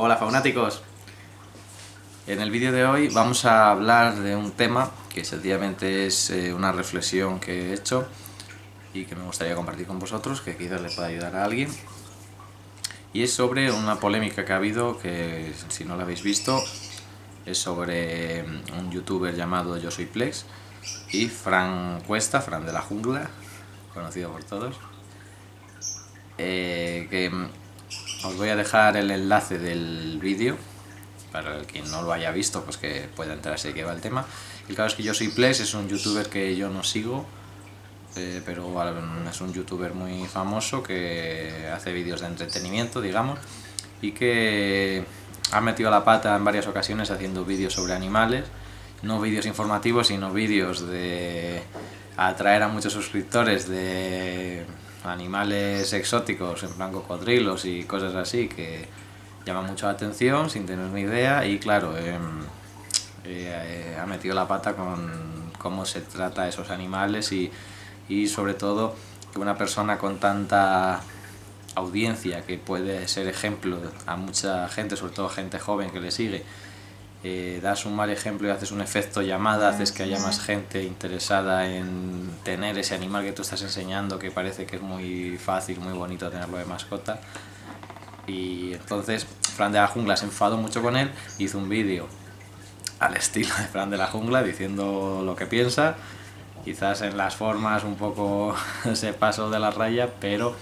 Hola faunáticos. En el vídeo de hoy vamos a hablar de un tema que sencillamente es eh, una reflexión que he hecho y que me gustaría compartir con vosotros, que quizás le pueda ayudar a alguien. Y es sobre una polémica que ha habido, que si no la habéis visto, es sobre mm, un youtuber llamado Yo Soy Plex y Fran Cuesta, Fran de la Jungla, conocido por todos, eh, que mm, os voy a dejar el enlace del vídeo para el quien no lo haya visto, pues que pueda enterarse de qué va el tema. El caso es que yo soy Plex, es un youtuber que yo no sigo, eh, pero es un youtuber muy famoso que hace vídeos de entretenimiento, digamos, y que ha metido la pata en varias ocasiones haciendo vídeos sobre animales, no vídeos informativos, sino vídeos de atraer a muchos suscriptores de animales exóticos, en plan cocodrilos y cosas así, que llama mucho la atención sin tener ni idea y claro, em, eh, ha metido la pata con cómo se trata a esos animales y, y sobre todo que una persona con tanta audiencia que puede ser ejemplo a mucha gente, sobre todo gente joven que le sigue, eh, das un mal ejemplo y haces un efecto llamada, haces que haya más gente interesada en tener ese animal que tú estás enseñando, que parece que es muy fácil, muy bonito tenerlo de mascota. Y entonces Fran de la Jungla se enfadó mucho con él, hizo un vídeo al estilo de Fran de la Jungla diciendo lo que piensa, quizás en las formas un poco se pasó de la raya, pero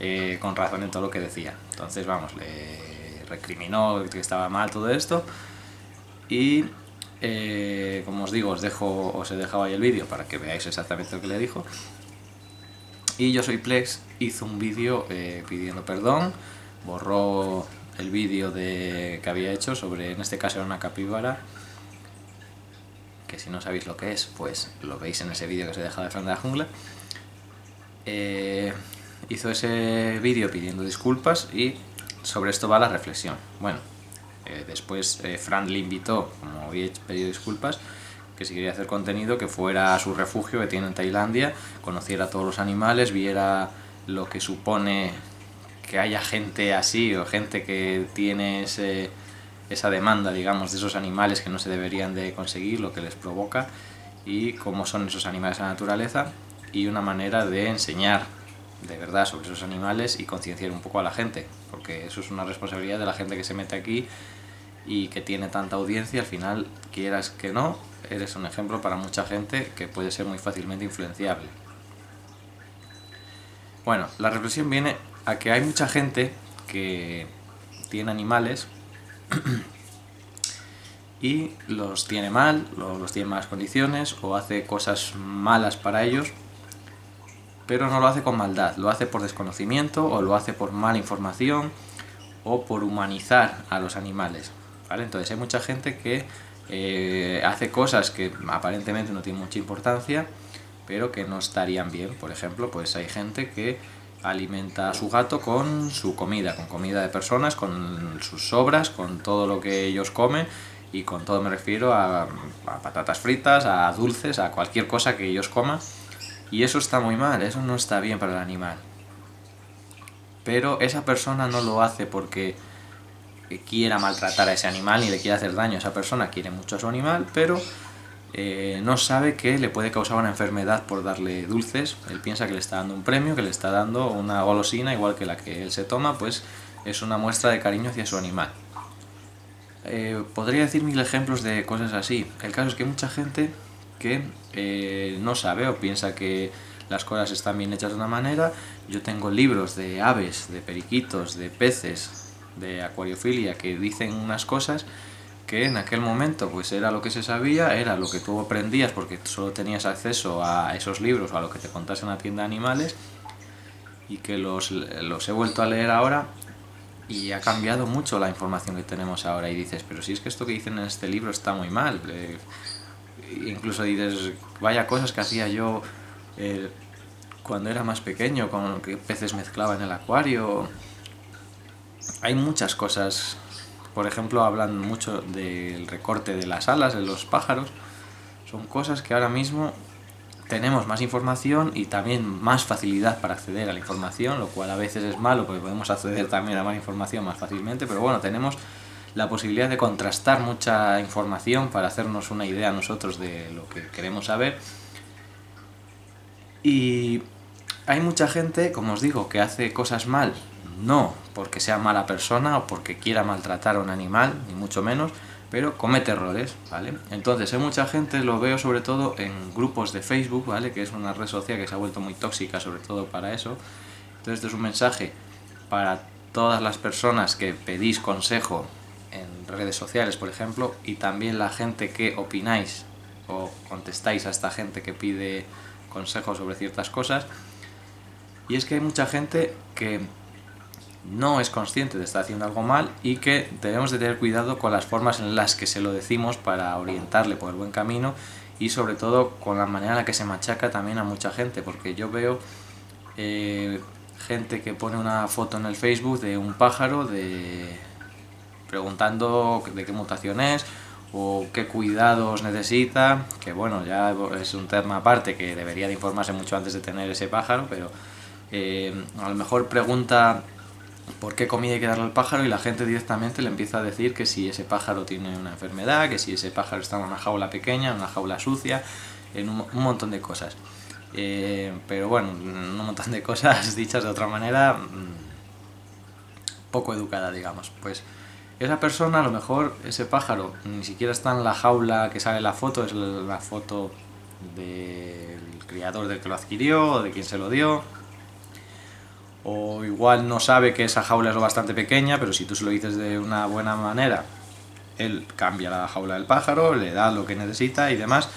eh, con razón en todo lo que decía. Entonces, vamos, le recriminó que estaba mal todo esto y eh, como os digo, os, dejo, os he dejado ahí el vídeo para que veáis exactamente lo que le dijo. Y yo soy Plex, hizo un vídeo eh, pidiendo perdón, borró el vídeo que había hecho sobre, en este caso era una capíbara, que si no sabéis lo que es, pues lo veis en ese vídeo que os he dejado de frente de la jungla. Eh, hizo ese vídeo pidiendo disculpas y sobre esto va la reflexión. Bueno, eh, después eh, Fran le invitó, como había pedido disculpas, que si quería hacer contenido, que fuera a su refugio que tiene en Tailandia, conociera todos los animales, viera lo que supone que haya gente así o gente que tiene esa demanda, digamos, de esos animales que no se deberían de conseguir, lo que les provoca y cómo son esos animales a la naturaleza y una manera de enseñar de verdad sobre esos animales y concienciar un poco a la gente, porque eso es una responsabilidad de la gente que se mete aquí y que tiene tanta audiencia, al final, quieras que no, eres un ejemplo para mucha gente que puede ser muy fácilmente influenciable. Bueno, la reflexión viene a que hay mucha gente que tiene animales y los tiene mal, los tiene en malas condiciones o hace cosas malas para ellos pero no lo hace con maldad, lo hace por desconocimiento o lo hace por mala información o por humanizar a los animales. ¿vale? Entonces hay mucha gente que eh, hace cosas que aparentemente no tienen mucha importancia, pero que no estarían bien. Por ejemplo, pues hay gente que alimenta a su gato con su comida, con comida de personas, con sus sobras, con todo lo que ellos comen y con todo me refiero a, a patatas fritas, a dulces, a cualquier cosa que ellos coman y eso está muy mal, eso no está bien para el animal. Pero esa persona no lo hace porque quiera maltratar a ese animal ni le quiera hacer daño. Esa persona quiere mucho a su animal, pero eh, no sabe que le puede causar una enfermedad por darle dulces. Él piensa que le está dando un premio, que le está dando una golosina igual que la que él se toma, pues es una muestra de cariño hacia su animal. Eh, podría decir mil ejemplos de cosas así. El caso es que mucha gente que eh, no sabe o piensa que las cosas están bien hechas de una manera. Yo tengo libros de aves, de periquitos, de peces, de acuariofilia que dicen unas cosas que en aquel momento pues era lo que se sabía, era lo que tú aprendías porque solo tenías acceso a esos libros o a lo que te contaste en la tienda de animales y que los, los he vuelto a leer ahora y ha cambiado mucho la información que tenemos ahora y dices, pero si es que esto que dicen en este libro está muy mal, eh, incluso dices, vaya cosas que hacía yo eh, cuando era más pequeño, con que peces mezclaba en el acuario. Hay muchas cosas, por ejemplo, hablan mucho del recorte de las alas de los pájaros. Son cosas que ahora mismo tenemos más información y también más facilidad para acceder a la información, lo cual a veces es malo porque podemos acceder también a más información más fácilmente, pero bueno, tenemos la posibilidad de contrastar mucha información para hacernos una idea nosotros de lo que queremos saber. Y hay mucha gente, como os digo, que hace cosas mal, no porque sea mala persona o porque quiera maltratar a un animal, ni mucho menos, pero comete errores, ¿vale? Entonces, hay mucha gente, lo veo sobre todo en grupos de Facebook, ¿vale? Que es una red social que se ha vuelto muy tóxica, sobre todo para eso. Entonces, este es un mensaje para todas las personas que pedís consejo redes sociales, por ejemplo, y también la gente que opináis o contestáis a esta gente que pide consejo sobre ciertas cosas. Y es que hay mucha gente que no es consciente de estar haciendo algo mal y que debemos de tener cuidado con las formas en las que se lo decimos para orientarle por el buen camino y sobre todo con la manera en la que se machaca también a mucha gente, porque yo veo eh, gente que pone una foto en el Facebook de un pájaro de preguntando de qué mutación es o qué cuidados necesita, que bueno, ya es un tema aparte que debería de informarse mucho antes de tener ese pájaro, pero eh, a lo mejor pregunta por qué comida hay que darle al pájaro y la gente directamente le empieza a decir que si ese pájaro tiene una enfermedad, que si ese pájaro está en una jaula pequeña, en una jaula sucia, en un, montón de cosas. Eh, pero bueno, un montón de cosas dichas de otra manera mm, poco educada, digamos. Pues esa persona, a lo mejor ese pájaro ni siquiera está en la jaula que sale la foto, es la foto del criador del que lo adquirió o de quien se lo dio o igual no sabe que esa jaula es lo bastante pequeña, pero si tú se lo dices de una buena manera, él cambia la jaula del pájaro, le da lo que necesita y demás,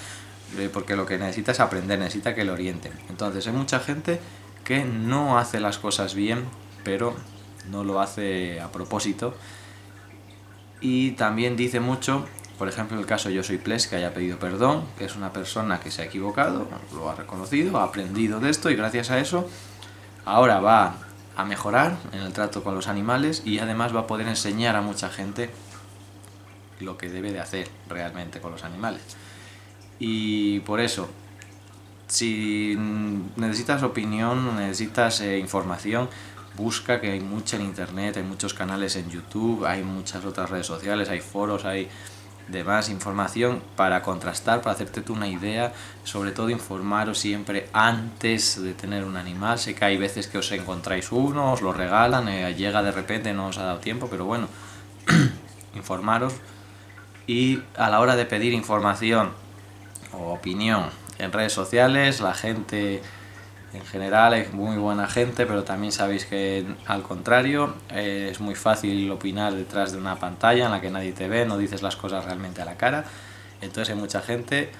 eh, porque lo que necesita es aprender, necesita que le orienten. Entonces hay mucha gente que no hace las cosas bien, pero no lo hace a propósito. Y también dice mucho, por ejemplo, el caso Yo Soy Ples, que haya pedido perdón, que es una persona que se ha equivocado, lo ha reconocido, ha aprendido de esto y gracias a eso ahora va a mejorar en el trato con los animales y además va a poder enseñar a mucha gente lo que debe de hacer realmente con los animales. Y por eso, si necesitas opinión, necesitas eh, información, busca que hay mucha en internet, hay muchos canales en YouTube, hay muchas otras redes sociales, hay foros, hay de más información para contrastar, para hacerte tú una idea, sobre todo informaros siempre antes de tener un animal. Sé que hay veces que os encontráis uno, os lo regalan, eh, llega de repente, no os ha dado tiempo, pero bueno, informaros. Y a la hora de pedir información o opinión en redes sociales, la gente en general es muy buena gente, pero también sabéis que al contrario eh, es muy fácil opinar detrás de una pantalla en la que nadie te ve, no dices las cosas realmente a la cara. Entonces hay mucha gente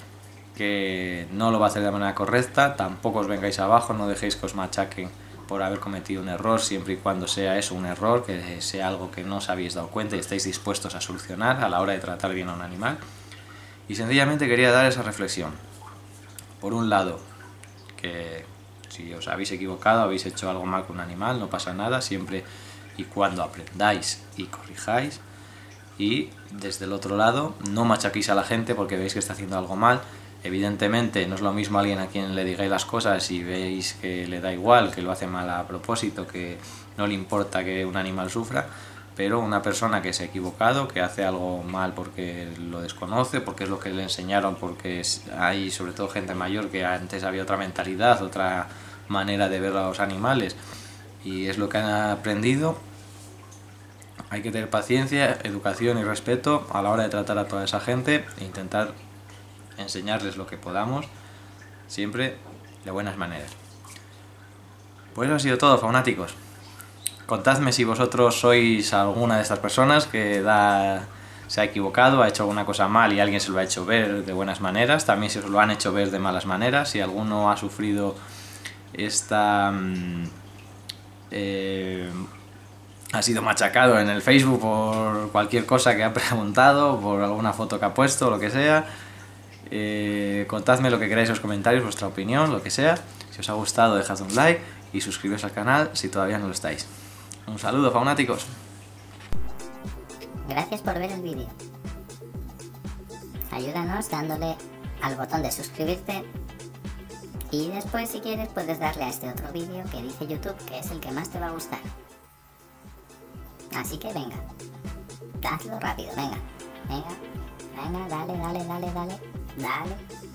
que no lo va a hacer de manera correcta, tampoco os vengáis abajo, no dejéis que os machaquen por haber cometido un error, siempre y cuando sea eso un error, que sea algo que no os habéis dado cuenta y estáis dispuestos a solucionar a la hora de tratar bien a un animal. Y sencillamente quería dar esa reflexión. Por un lado, que si os habéis equivocado, habéis hecho algo mal con un animal, no pasa nada, siempre y cuando aprendáis y corrijáis. Y desde el otro lado, no machaquéis a la gente porque veis que está haciendo algo mal. Evidentemente, no es lo mismo alguien a quien le digáis las cosas y veis que le da igual, que lo hace mal a propósito, que no le importa que un animal sufra, pero una persona que se ha equivocado, que hace algo mal porque lo desconoce, porque es lo que le enseñaron, porque hay sobre todo gente mayor que antes había otra mentalidad, otra manera de ver a los animales y es lo que han aprendido. Hay que tener paciencia, educación y respeto a la hora de tratar a toda esa gente e intentar enseñarles lo que podamos, siempre de buenas maneras. Pues eso ha sido todo, faunáticos. Contadme si vosotros sois alguna de estas personas que da, se ha equivocado, ha hecho alguna cosa mal y alguien se lo ha hecho ver de buenas maneras. También si os lo han hecho ver de malas maneras. Si alguno ha sufrido está mm, eh, ha sido machacado en el Facebook por cualquier cosa que ha preguntado, por alguna foto que ha puesto, lo que sea. Eh, contadme lo que queráis en los comentarios, vuestra opinión, lo que sea. Si os ha gustado, dejad un like y suscribiros al canal si todavía no lo estáis. Un saludo, faunáticos. Gracias por ver el vídeo. Ayúdanos dándole al botón de suscribirte y después si quieres puedes darle a este otro vídeo que dice YouTube que es el que más te va a gustar. Así que venga, hazlo rápido, venga. Venga, venga, dale, dale, dale, dale. Dale.